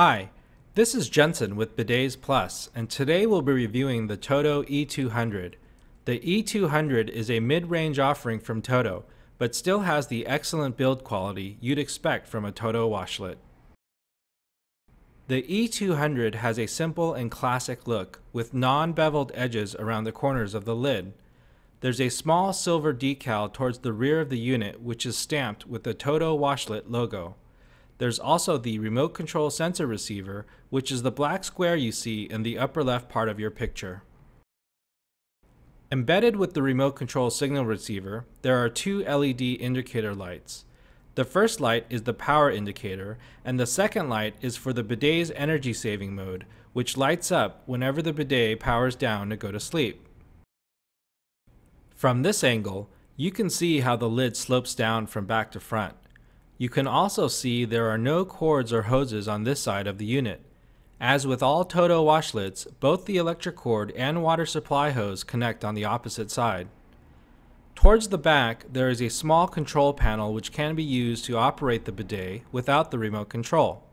Hi, this is Jensen with Bidets Plus, and today we'll be reviewing the Toto E200. The E200 is a mid-range offering from Toto, but still has the excellent build quality you'd expect from a Toto washlet. The E200 has a simple and classic look, with non-beveled edges around the corners of the lid. There's a small silver decal towards the rear of the unit which is stamped with the Toto washlet logo. There's also the remote control sensor receiver, which is the black square you see in the upper left part of your picture. Embedded with the remote control signal receiver, there are two LED indicator lights. The first light is the power indicator, and the second light is for the bidet's energy saving mode, which lights up whenever the bidet powers down to go to sleep. From this angle, you can see how the lid slopes down from back to front. You can also see there are no cords or hoses on this side of the unit. As with all Toto washlets, both the electric cord and water supply hose connect on the opposite side. Towards the back, there is a small control panel which can be used to operate the bidet without the remote control.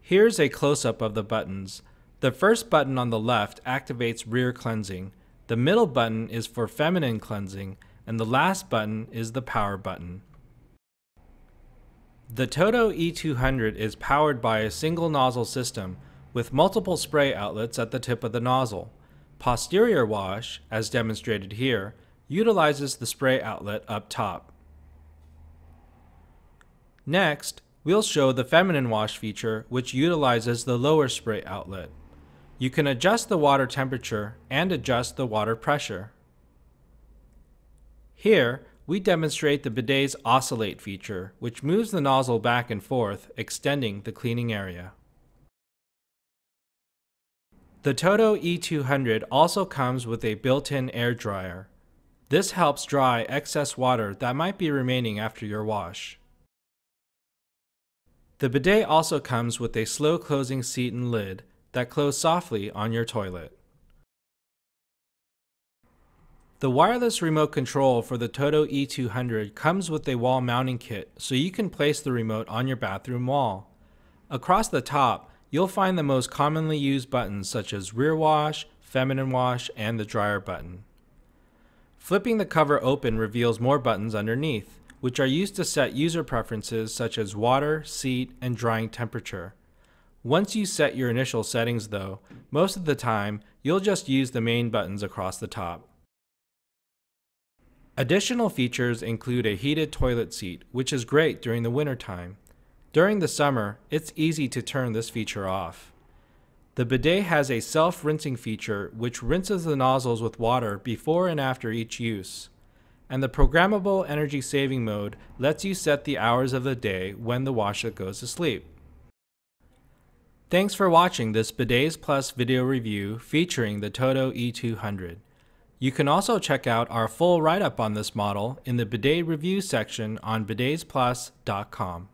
Here's a close-up of the buttons. The first button on the left activates rear cleansing, the middle button is for feminine cleansing, and the last button is the power button. The Toto E200 is powered by a single nozzle system with multiple spray outlets at the tip of the nozzle. Posterior wash, as demonstrated here, utilizes the spray outlet up top. Next, we'll show the feminine wash feature which utilizes the lower spray outlet. You can adjust the water temperature and adjust the water pressure. Here, we demonstrate the bidet's oscillate feature, which moves the nozzle back and forth, extending the cleaning area. The Toto E200 also comes with a built-in air dryer. This helps dry excess water that might be remaining after your wash. The bidet also comes with a slow closing seat and lid that close softly on your toilet. The wireless remote control for the Toto E200 comes with a wall mounting kit so you can place the remote on your bathroom wall. Across the top, you'll find the most commonly used buttons such as rear wash, feminine wash, and the dryer button. Flipping the cover open reveals more buttons underneath, which are used to set user preferences such as water, seat, and drying temperature. Once you set your initial settings though, most of the time, you'll just use the main buttons across the top. Additional features include a heated toilet seat, which is great during the winter time. During the summer, it's easy to turn this feature off. The bidet has a self-rinsing feature which rinses the nozzles with water before and after each use. And the programmable energy saving mode lets you set the hours of the day when the washlet goes to sleep. Thanks for watching this Bidets Plus video review featuring the Toto E200. You can also check out our full write-up on this model in the bidet review section on bidetsplus.com.